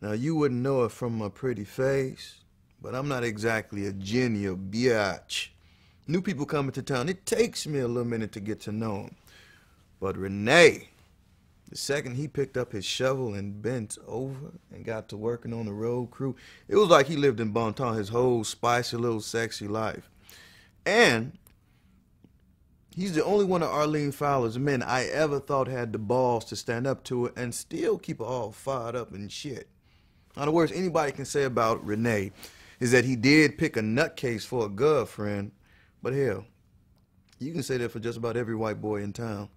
Now, you wouldn't know it from my pretty face, but I'm not exactly a genial biatch. New people coming to town, it takes me a little minute to get to know them. But Rene, the second he picked up his shovel and bent over and got to working on the road crew, it was like he lived in Bon Temps his whole spicy little sexy life. And he's the only one of Arlene Fowler's men I ever thought had the balls to stand up to it and still keep her all fired up and shit. Now, the worst anybody can say about Rene is that he did pick a nutcase for a girlfriend, but hell, you can say that for just about every white boy in town.